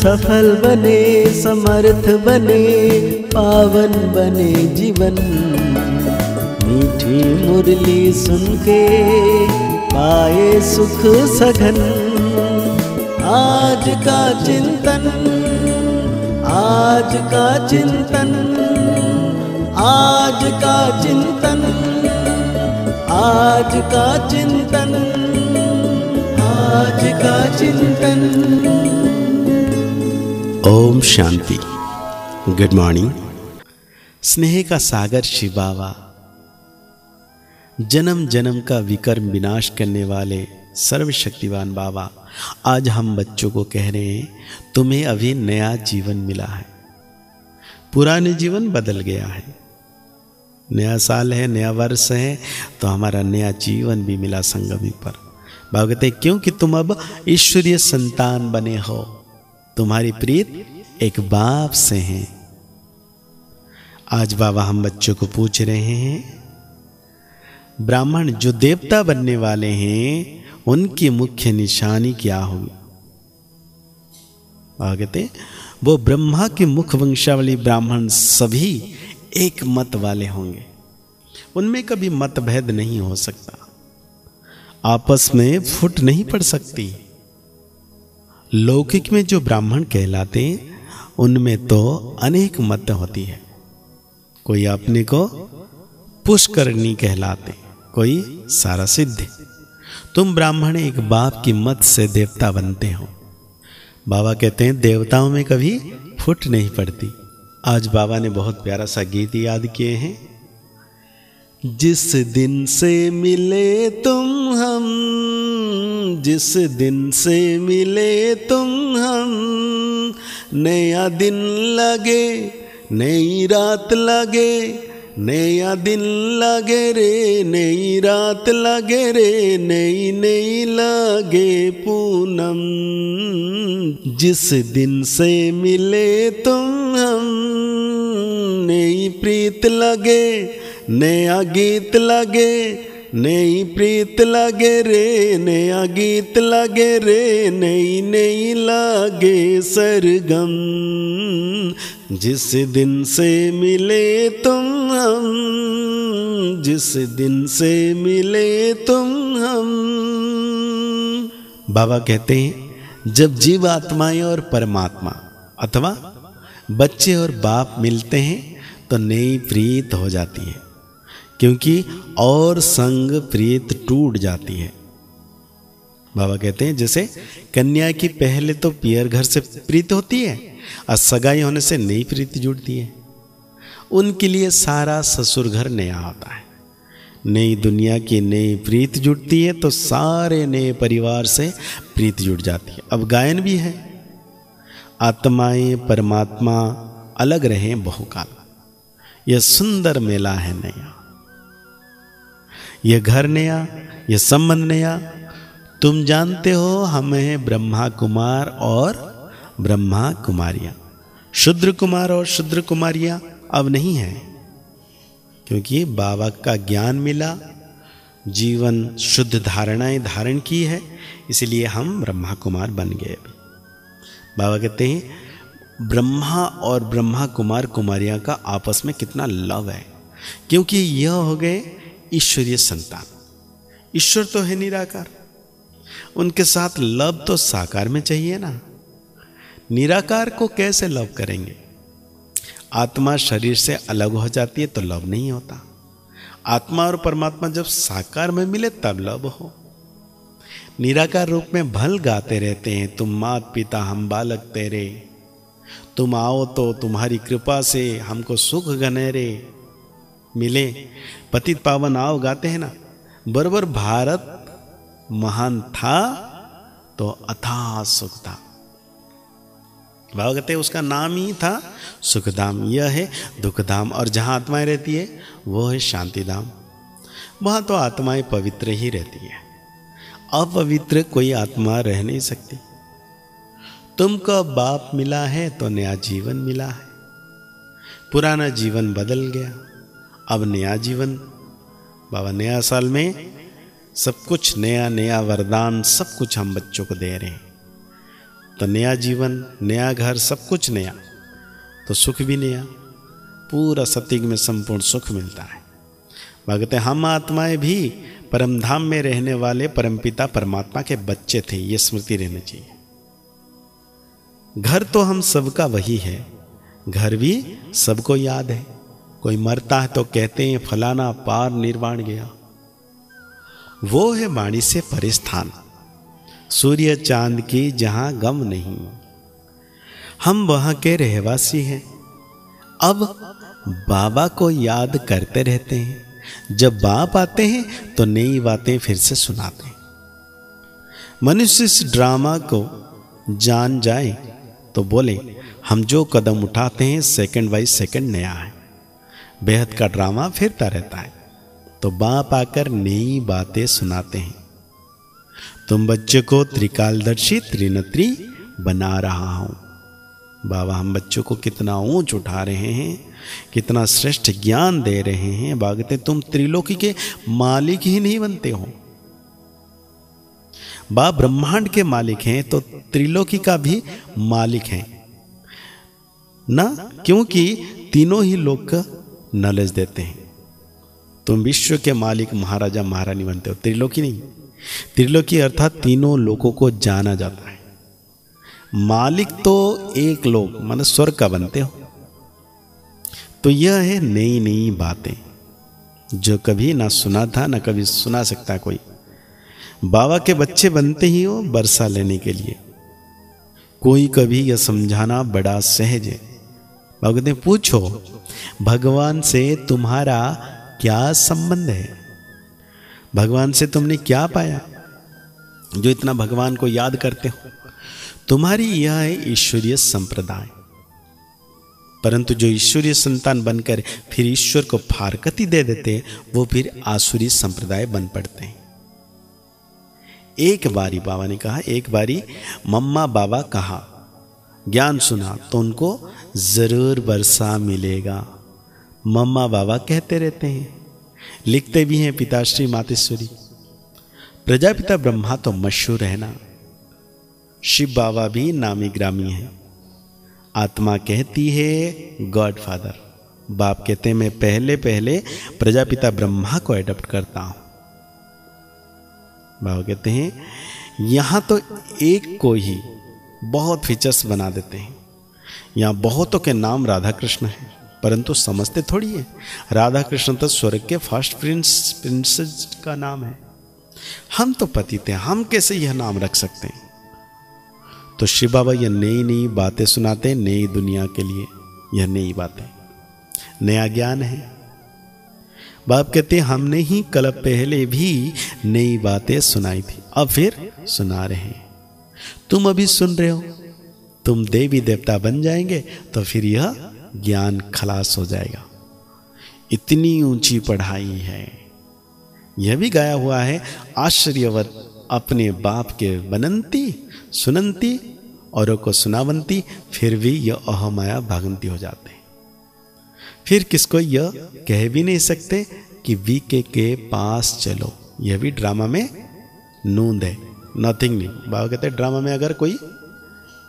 सफल बने, समर्थ बने, पावन बने जीवन। मीठी मुरली सुन के पाए सुख सघन। आज का चिंतन, आज का चिंतन, आज का चिंतन। आज का चिंतन, आज का चिंतन। ओम शांति। गुड मॉर्निंग स्नेह का सागर शिव बाबा जन्म जन्म का विकर्म विनाश करने वाले सर्वशक्तिवान बाबा, आज हम बच्चों को कह रहे हैं, तुम्हें अभी नया जीवन मिला है। पुराने जीवन बदल गया है। नया साल है, नया वर्ष है तो हमारा नया जीवन भी मिला संगमी पर। बाबा क्योंकि तुम अब ईश्वरीय संतान बने हो, तुम्हारी प्रीत एक बाप से है। आज बाबा हम बच्चों को पूछ रहे हैं, ब्राह्मण जो देवता बनने वाले हैं, उनकी मुख्य निशानी क्या होगी? बाबा वो ब्रह्मा के मुख वंशावली ब्राह्मण सभी एक मत वाले होंगे। उनमें कभी मतभेद नहीं हो सकता। आपस में फुट नहीं पड़ सकती। लौकिक में जो ब्राह्मण कहलाते हैं, उनमें तो अनेक मत होती है। कोई अपने को पुष्करणी कहलाते, कोई सारा सिद्ध। तुम ब्राह्मण एक बाप की मत से देवता बनते हो। बाबा कहते हैं, देवताओं में कभी फुट नहीं पड़ती। आज बाबा ने बहुत प्यारा सा गीत याद किए हैं। जिस दिन से मिले तुम हम, जिस दिन से मिले तुम हम, नया दिन लगे, नई रात लगे नया दिन लगे रे, नई रात लगे रे, नई नई लगे पूनम। जिस दिन से मिले तुम हम, नई प्रीत लगे, नया गीत लगे, नई प्रीत लगे रे, नया गीत लगे रे, नई नई लगे सरगम। जिस दिन से मिले तुम हम, जिस दिन से मिले तुम हम। बाबा कहते हैं, जब जीव आत्माएँ और परमात्मा, अथवा बच्चे और बाप मिलते हैं तो नई प्रीत हो जाती है, क्योंकि और संग प्रीत टूट जाती है। बाबा कहते हैं, जैसे कन्या की पहले तो पियर घर से प्रीत होती है और सगाई होने से नई प्रीति जुड़ती है। उनके लिए सारा ससुर घर नया होता है। नई दुनिया की नई प्रीत जुड़ती है तो सारे नए परिवार से प्रीत जुड़ जाती है। अब गायन भी है। आत्माएँ परमात्मा अलग रहे बहुकाल। यह सुंदर मेला है नया। यह घर नया, यह संबंध नया। तुम जानते हो हम ब्रह्मा कुमार और ब्रह्मा कुमारियाँ। शुद्र कुमार और शुद्र कुमारियाँ अब नहीं है, क्योंकि बाबा का ज्ञान मिला, जीवन शुद्ध धारणाएँ धारण की है, इसलिए हम ब्रह्मा कुमार बन गए। बाबा कहते हैं, ब्रह्मा और ब्रह्मा कुमार कुमारियाँ का आपस में कितना लव है, क्योंकि यह हो गए ईश्वरीय संतान। ईश्वर तो है निराकार, उनके साथ लव तो साकार में चाहिए ना। निराकार को कैसे लव करेंगे? आत्मा शरीर से अलग हो जाती है तो लव नहीं होता। आत्मा और परमात्मा जब साकार में मिले तब लव हो। निराकार रूप में भल गाते रहते हैं, तुम मात पिता हम बालक तेरे। तुम आओ तो तुम्हारी कृपा से हमको सुख गनेरे। मिले, पतित पावन आओ गाते हैं ना। बरबर भारत महान था तो अथा सुख था। बाबा कहते हैं उसका नाम ही था सुखधाम। यह है दुखधाम और जहाँ आत्माएँ रहती है, वो है शांतिधाम। वहाँ तो आत्माएँ पवित्र ही रहती है। अपवित्र कोई आत्मा रह नहीं सकती। तुमको बाप मिला है तो नया जीवन मिला है। पुराना जीवन बदल गया, अब नया जीवन। बाबा, नया साल में सब कुछ नया नया वरदान, सब कुछ हम बच्चों को दे रहे हैं। तो नया जीवन, नया घर, सब कुछ नया। तो सुख भी नया, पूरा सतयुग में संपूर्ण सुख मिलता है। भगते, हम आत्माएँ भी परमधाम में रहने वाले परमपिता परमात्मा के बच्चे थे, ये स्मृति रहनी चाहिए। घर तो हम सबका वही है, घर भी सबको याद है। कोई मरता है तो कहते हैं, फलाना पार निर्वाण गया। वो है वाणी से परिस्थान सूर्य चाँद की जहाँ गम नहीं। हम वहाँ के रहवासी हैं। अब बाबा को याद करते रहते हैं। जब बाप आते हैं तो नई बातें फिर से सुनाते हैं। मनुष्य इस ड्रामा को जान जाए तो बोले, हम जो कदम उठाते हैं सेकंड बाई सेकंड नया है। बेहद का ड्रामा फिरता रहता है। तो बाप आकर नई बातें सुनाते हैं। तुम बच्चे को त्रिकालदर्शी त्रिनत्री बना रहा हूँ। बाबा, हम बच्चों को कितना ऊंच उठा रहे हैं, कितना श्रेष्ठ ज्ञान दे रहे हैं। बागते, तुम त्रिलोकी के मालिक ही नहीं बनते हो। बा, ब्रह्मांड के मालिक हैं तो त्रिलोकी का भी मालिक हैं। ना, क्योंकि तीनों ही लोग का नॉलेज देते हैं। तुम विश्व के मालिक, महाराजा, महारानी बनते हो, त्रिलोकी नहीं। त्रिलोकी अर्थात तीनों लोगों को जाना जाता है। मालिक तो एक लोग मतलब स्वर्ग का बनते हो। तो यह है नई नई बातें, जो कभी ना सुना था, ना कभी सुना सकता कोई। बाबा के बच्चे बनते ही हो बरसा लेने के लिए। कोई कभी यह समझाना बड़ा सहज है। भगवत पूछो, भगवान से तुम्हारा क्या संबंध है? भगवान से तुमने क्या पाया? जो इतना भगवान को याद करते हो। तुम्हारी यह है ईश्वरीय संप्रदाय। परंतु जो ईश्वरीय संतान बनकर फिर ईश्वर को फारकती दे देते हैं, वो फिर आसुरी संप्रदाय बन पड़ते हैं। एक बारी बाबा ने कहा, एक बारी मम्मा बाबा कहा, ज्ञान सुना तो उनको ज़रूर वर्षा मिलेगा। मम्मा बाबा कहते रहते हैं लिखते भी हैं पिताश्री मातेश्वरी। प्रजापिता ब्रह्मा तो मशहूर है ना। शिव बाबा भी नामी ग्रामी है। आत्मा कहती है गॉड फादर बाप कहते हैं, मैं पहले पहले प्रजापिता ब्रह्मा को एडप्ट करता हूँ। बाबा कहते हैं, यहाँ तो एक को ही बहुत फीचर्स बना देते हैं। यहाँ बहुतों के नाम राधा कृष्ण है। परंतु समझते थोड़ी है। राधा कृष्ण तो स्वर्ग के फ़र्स्ट प्रिंस प्रिंसेस का नाम है। हम तो पति थे, हम कैसे यह नाम रख सकते हैं? तो शिव बाबा यह नई नई बातें सुनाते नई दुनिया के लिए यह नई बातें। नया ज्ञान है। बाप कहते हमने ही कल पहले भी नई बातें सुनाई थी, अब फिर सुना रहे हैं। तुम अभी सुन रहे हो, तुम देवी देवता बन जाएँगे तो फिर यह ज्ञान खलास हो जाएगा। इतनी ऊँची पढ़ाई है। यह भी गाया हुआ है, आश्चर्यवत अपने बाप के बनंती सुनंती, औरों को सुनावंती, फिर भी यह अहमाया भागंती हो जाते। फिर किसको यह कह भी नहीं सकते कि वी के के पास चलो। यह भी ड्रामा में नूंद है। नथिंग नहीं। बाबा कहते ड्रामा में अगर कोई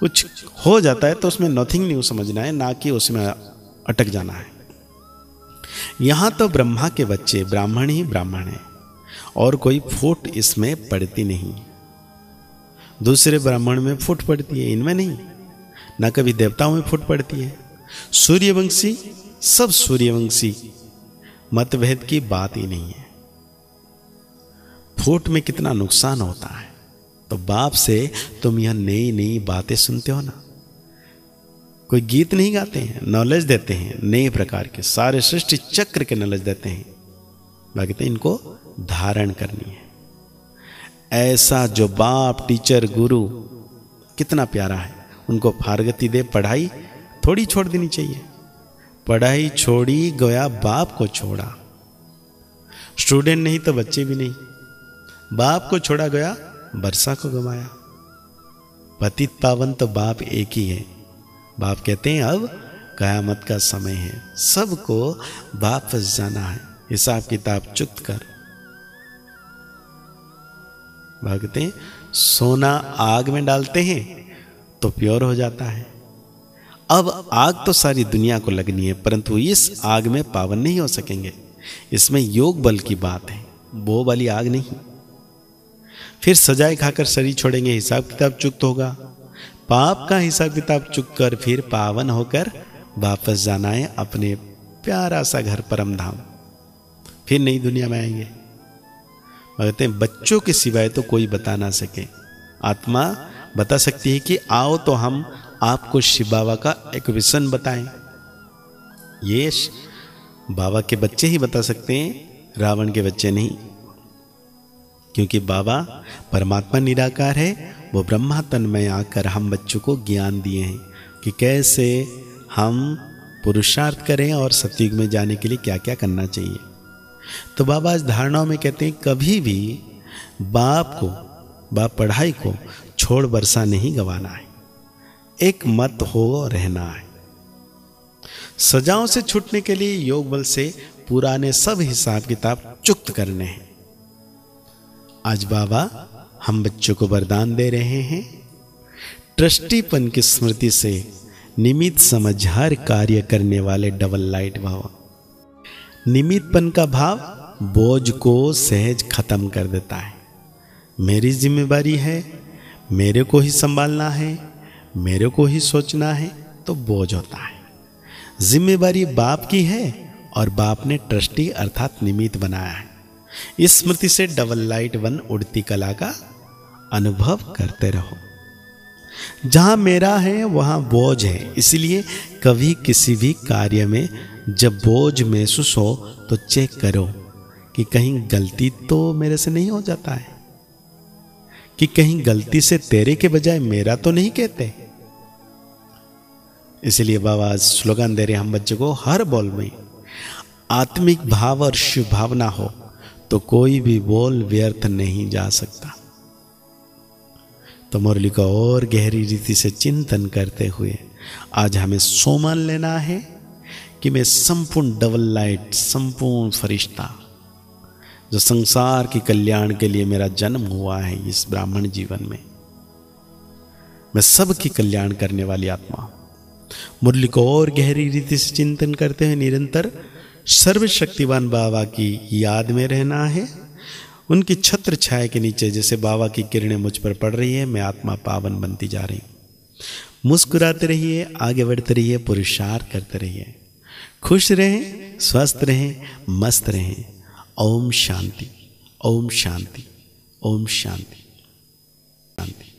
कुछ हो जाता है तो उसमें नथिंग न्यू समझना है, ना कि उसमें अटक जाना है। यहाँ तो ब्रह्मा के बच्चे, ब्राह्मण ही ब्राह्मण है, और कोई फूट इसमें पड़ती नहीं। दूसरे ब्राह्मण में फूट पड़ती है, इनमें नहीं। ना कभी देवताओं में फूट पड़ती है। सूर्यवंशी, सब सूर्यवंशी, मतभेद की बात ही नहीं है। फूट में कितना नुकसान होता है। तो बाप से तुम यह नई नई बातें सुनते हो ना। कोई गीत नहीं गाते हैं, नॉलेज देते हैं, नए प्रकार के, सारे सृष्टि चक्र के नॉलेज देते हैं। बाकी तो इनको धारण करनी है। ऐसा जो बाप, टीचर, गुरु, कितना प्यारा है। उनको फारगति दे, पढ़ाई थोड़ी छोड़ देनी चाहिए। पढ़ाई छोड़ी, गया, बाप को छोड़ा। स्टूडेंट नहीं तो बच्चे भी नहीं। बाप को छोड़ा, गया वर्षा को गवाया पतित पावन तो बाप एक ही है। बाप कहते हैं, अब कयामत का समय है। सबको वापस जाना है। हिसाब किताब चुक्त कर। भगते सोना आग में डालते हैं तो प्योर हो जाता है। अब आग तो सारी दुनिया को लगनी है, परंतु इस आग में पावन नहीं हो सकेंगे। इसमें योग बल की बात है। वो वाली आग नहीं। फिर सजाए खाकर शरीर छोड़ेंगे, हिसाब किताब चुक्त होगा। पाप का हिसाब किताब चुक कर फिर पावन होकर वापस जाना है अपने प्यारा सा घर परम धाम फिर नई दुनिया में आएँगे। कहते हैं, बच्चों के सिवाय तो कोई बता ना सके। आत्मा बता सकती है कि आओ तो हम आपको शिव बाबा का एक विसन बताएँ। ये बाबा के बच्चे ही बता सकते हैं, रावण के बच्चे नहीं। क्योंकि बाबा परमात्मा निराकार है, वो ब्रह्मा तन में आकर हम बच्चों को ज्ञान दिए हैं कि कैसे हम पुरुषार्थ करें और सतयुग में जाने के लिए क्या क्या करना चाहिए। तो बाबा इस धारणाओं में कहते हैं, कभी भी बाप को, बाप पढ़ाई को छोड़ बरसा नहीं गवाना है। एक मत हो रहना है। सजाओं से छूटने के लिए योग बल से पुराने सब हिसाब किताब चुक्त करने हैं। आज बाबा, हम बच्चों को वरदान दे रहे हैं। ट्रस्टीपन की स्मृति से निमित समझ हर कार्य करने वाले डबल लाइट भाव निमितपन का भाव बोझ को सहज खत्म कर देता है। मेरी जिम्मेवारी है, मेरे को ही संभालना है, मेरे को ही सोचना है तो बोझ होता है। जिम्मेवारी बाप की है और बाप ने ट्रस्टी अर्थात निमित बनाया है। स्मृति से डबल लाइट वन उड़ती कला का अनुभव करते रहो। जहाँ मेरा है, वहाँ बोझ है। इसलिए कभी किसी भी कार्य में जब बोझ महसूस हो तो चेक करो कि कहीं गलती तो मेरे से नहीं हो जाता है। कि कहीं गलती से तेरे के बजाय मेरा तो नहीं कहते। इसलिए बाबा स्लोगन दे रहे हम बच्चे को हर बोल में आत्मिक भाव और शुभ भावना हो। तो कोई भी बोल व्यर्थ नहीं जा सकता। तो मुरली को और गहरी रीति से चिंतन करते हुए, आज हमें सोमान लेना है कि मैं संपूर्ण डबल लाइट, संपूर्ण फरिश्ता, जो संसार के कल्याण के लिए मेरा जन्म हुआ है इस ब्राह्मण जीवन में, मैं सबकी कल्याण करने वाली आत्मा। मुरली को और गहरी रीति से चिंतन करते हुए निरंतर सर्वशक्तिवान बाबा की याद में रहना है। उनकी छत्र छाया के नीचे जैसे बाबा की किरणें मुझ पर पड़ रही है, मैं आत्मा पावन बनती जा रही हूँ। मुस्कुराते रहिए, आगे बढ़ते रहिए, पुरुषार्थ करते रहिए। खुश रहें, स्वस्थ रहें, मस्त रहें। ओम शांति ओम शांति ओम शांति। शांति।